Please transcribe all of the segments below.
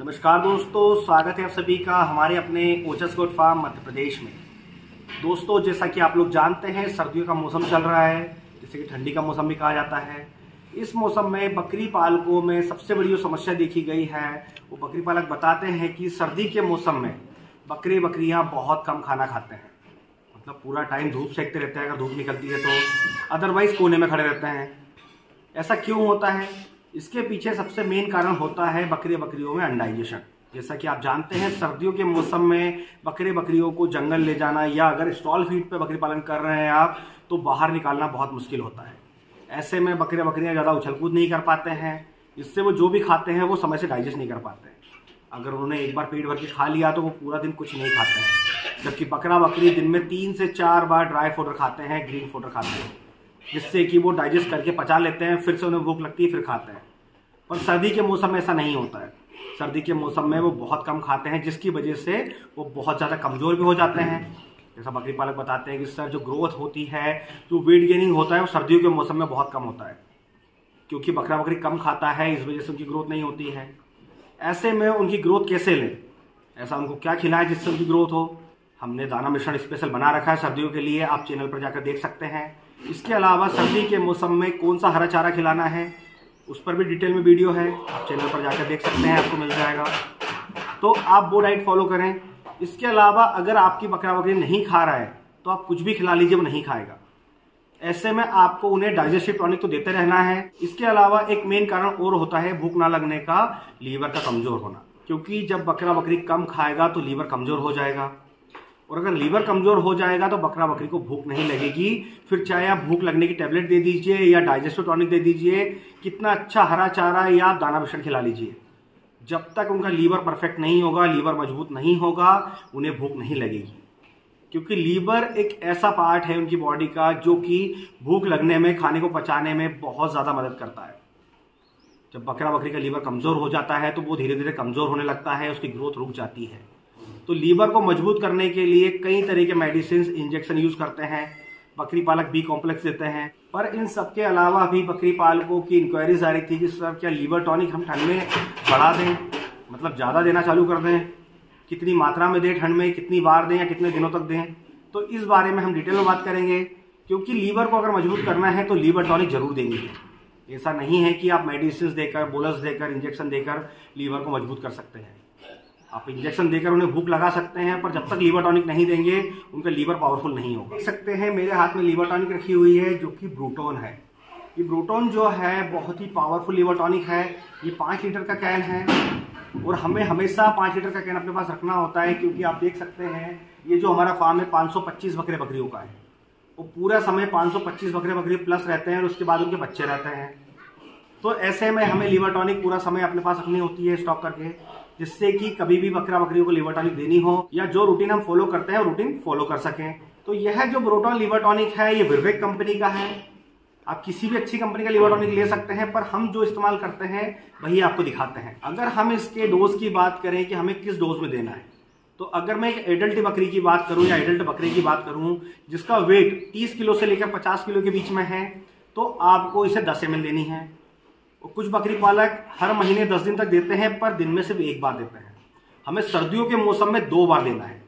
नमस्कार दोस्तों, स्वागत है आप सभी का हमारे अपने ओचस गोट फार्म मध्य प्रदेश में। दोस्तों, जैसा कि आप लोग जानते हैं, सर्दियों का मौसम चल रहा है, जैसे कि ठंडी का मौसम भी कहा जाता है। इस मौसम में बकरी पालकों में सबसे बड़ी जो समस्या देखी गई है, वो बकरी पालक बताते हैं कि सर्दी के मौसम में बकरी बकरियाँ बहुत कम खाना खाते हैं। मतलब पूरा टाइम धूप सेकते रहते हैं, अगर धूप निकलती है तो। अदरवाइज़ कोने में खड़े रहते हैं। ऐसा क्यों होता है? इसके पीछे सबसे मेन कारण होता है बकरी बकरियों में अंडाइजेशन जैसा कि आप जानते हैं, सर्दियों के मौसम में बकरे बकरियों को जंगल ले जाना या अगर स्टॉल फ़ीड पे बकरी पालन कर रहे हैं आप तो बाहर निकालना बहुत मुश्किल होता है। ऐसे में बकरे बकरियाँ ज़्यादा उछल कूद नहीं कर पाते हैं। इससे वो जो भी खाते हैं, वो समय से डाइजेस्ट नहीं कर पाते। हैं अगर उन्होंने एक बार पेट भर के खा लिया तो वो पूरा दिन कुछ नहीं खाते हैं। जबकि बकरा बकरी दिन में तीन से चार बार ड्राई फोडर खाते हैं ग्रीन फोडर खाते हैं। जिससे कि वो डाइजेस्ट करके पचा लेते हैं, फिर से उन्हें भूख लगती है, फिर खाते हैं। पर सर्दी के मौसम में ऐसा नहीं होता है। सर्दी के मौसम में वो बहुत कम खाते हैं, जिसकी वजह से वो बहुत ज़्यादा कमज़ोर भी हो जाते हैं। जैसा बकरी पालक बताते हैं कि सर, जो ग्रोथ होती है, जो वेट गेनिंग होता है, वो सर्दियों के मौसम में बहुत कम होता है। क्योंकि बकरा बकरी कम खाता है, इस वजह से उनकी ग्रोथ नहीं होती है। ऐसे में उनकी ग्रोथ कैसे लें? ऐसा उनको क्या खिलाएँ जिससे उनकी ग्रोथ हो? हमने दाना मिश्रण स्पेशल बना रखा है सर्दियों के लिए, आप चैनल पर जाकर देख सकते हैं। इसके अलावा सर्दी के मौसम में कौन सा हरा चारा खिलाना है, उस पर भी डिटेल में वीडियो है, आप चैनल पर जाकर देख सकते हैं, आपको मिल जाएगा। तो आप वो डाइट फॉलो करें। इसके अलावा अगर आपकी बकरा बकरी नहीं खा रहा है तो आप कुछ भी खिला लीजिए, वो नहीं खाएगा। ऐसे में आपको उन्हें डाइजेस्टिव टॉनिक तो देते रहना है। इसके अलावा एक मेन कारण और होता है भूख ना लगने का लीवर का कमज़ोर होना। क्योंकि जब बकरा बकरी कम खाएगा तो लीवर कमज़ोर हो जाएगा। और अगर लीवर कमज़ोर हो जाएगा तो बकरा बकरी को भूख नहीं लगेगी। फिर चाहे आप भूख लगने की टेबलेट दे दीजिए या डाइजेस्टिव टॉनिक दे दीजिए, कितना अच्छा हरा चारा या दाना मिश्रण खिला लीजिए। जब तक उनका लीवर परफेक्ट नहीं होगा, लीवर मज़बूत नहीं होगा, उन्हें भूख नहीं लगेगी। क्योंकि लीवर एक ऐसा पार्ट है उनकी बॉडी का जो कि भूख लगने में, खाने को पचाने में बहुत ज़्यादा मदद करता है। जब बकरा बकरी का लीवर कमज़ोर हो जाता है तो वो धीरे धीरे कमज़ोर होने लगता है, उसकी ग्रोथ रुक जाती है। तो लीवर को मज़बूत करने के लिए कई तरह के मेडिसिन इंजेक्शन यूज़ करते हैं। बकरी पालक बी कॉम्प्लेक्स देते हैं। पर इन सब के अलावा भी बकरी पालकों की इंक्वायरीज आ रही थी कि सर, क्या लीवर टॉनिक हम ठंड में बढ़ा दें? मतलब ज़्यादा देना चालू कर दें? कितनी मात्रा में दें ठंड में? कितनी बार दें या कितने दिनों तक दें? तो इस बारे में हम डिटेल में बात करेंगे। क्योंकि लीवर को अगर मज़बूत करना है तो लीवर टॉनिक ज़रूर है ऐसा नहीं है कि आप मेडिसिन देकर बोलस देकर इंजेक्शन देकर लीवर को मज़बूत कर सकते हैं। आप इंजेक्शन देकर उन्हें भूख लगा सकते हैं, पर जब तक लीवर टॉनिक नहीं देंगे, उनका लीवर पावरफुल नहीं होगा। देख सकते हैं, मेरे हाथ में लीवर टॉनिक रखी हुई है, जो कि ब्रूटोन है। ये ब्रूटोन जो है, बहुत ही पावरफुल लीवर टॉनिक है। ये पाँच लीटर का कैन है, और हमें हमेशा पाँच लीटर का कैन अपने पास रखना होता है, क्योंकि आप देख सकते हैं, ये जो हमारा फार्म है, पाँच सौ पच्चीस बकरे बकरियों का है। वो पूरा समय पाँच सौ पच्चीस बकरे बकरी प्लस रहते हैं, और उसके बाद उनके बच्चे रहते हैं। तो ऐसे में हमें लीवर टॉनिक पूरा समय अपने पास रखनी होती है स्टॉक करके। जिससे कि कभी भी बकरा बकरियों को लिवर टॉनिक देनी हो या जो रूटीन हम फॉलो करते हैं रूटीन फॉलो कर सकें। तो यह जो ब्रोटॉन लिवर टॉनिक है, ये विवेक कंपनी का है। आप किसी भी अच्छी कंपनी का लिवर टॉनिक ले सकते हैं, पर हम जो इस्तेमाल करते हैं, वही आपको दिखाते हैं। अगर हम इसके डोज की बात करें कि हमें किस डोज में देना है तो अगर मैं एक एडल्ट बकरी की बात करूँ या एडल्ट बकरी की बात करूँ, जिसका वेट 30 किलो से लेकर 50 किलो के बीच में है तो आपको इसे 10 एम देनी है। कुछ बकरी पालक हर महीने दस दिन तक देते हैं, पर दिन में सिर्फ़ एक बार देते हैं। हमें सर्दियों के मौसम में दो बार देना है।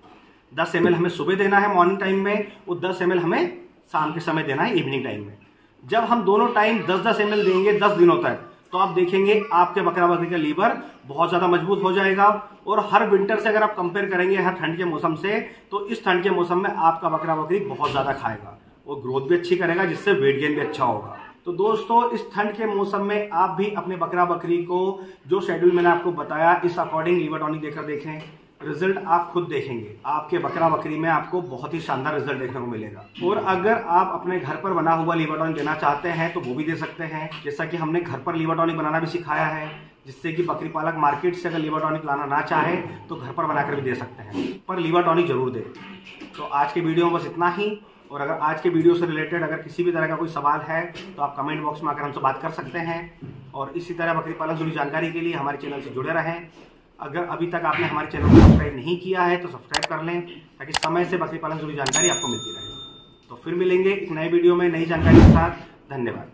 दस एमएल हमें सुबह देना है मॉर्निंग टाइम में, और दस एमएल हमें शाम के समय देना है इवनिंग टाइम में। जब हम दोनों टाइम दस दस एमएल देंगे दस दिनों तक तो आप देखेंगे आपके बकरा बकरी का लीवर बहुत ज़्यादा मज़बूत हो जाएगा, और हर विंटर से अगर आप कंपेयर करेंगे हर ठंड के मौसम से तो इस ठंड के मौसम में आपका बकरा बकरी बहुत ज़्यादा खाएगा, और ग्रोथ भी अच्छी करेगा, जिससे वेट गेन भी अच्छा होगा। तो दोस्तों, इस ठंड के मौसम में आप भी अपने बकरा बकरी को, जो शेड्यूल मैंने आपको बताया, इस अकॉर्डिंग लिवाटॉनिक देकर देखें। रिज़ल्ट आप खुद देखेंगे। आपके बकरा बकरी में आपको बहुत ही शानदार रिज़ल्ट देखने को मिलेगा। और अगर आप अपने घर पर बना हुआ लिवाटॉनिक देना चाहते हैं तो वो भी दे सकते हैं। जैसा कि हमने घर पर लिवाटॉनिक बनाना भी सिखाया है, जिससे कि बकरी पालक मार्केट से अगर लिवाटॉनिक लाना ना चाहे तो घर पर बनाकर भी दे सकते हैं। पर लिवाटॉनिक ज़रूर दे। तो आज के वीडियो में बस इतना ही। और अगर आज के वीडियो से रिलेटेड अगर किसी भी तरह का कोई सवाल है तो आप कमेंट बॉक्स में आकर हमसे बात कर सकते हैं। और इसी तरह बकरी पालन जुड़ी जानकारी के लिए हमारे चैनल से जुड़े रहें। अगर अभी तक आपने हमारे चैनल को सब्सक्राइब नहीं किया है तो सब्सक्राइब कर लें, ताकि समय से बकरी पालन जुड़ी जानकारी आपको मिलती रहे। तो फिर मिलेंगे एक नए वीडियो में नई जानकारी के साथ। धन्यवाद।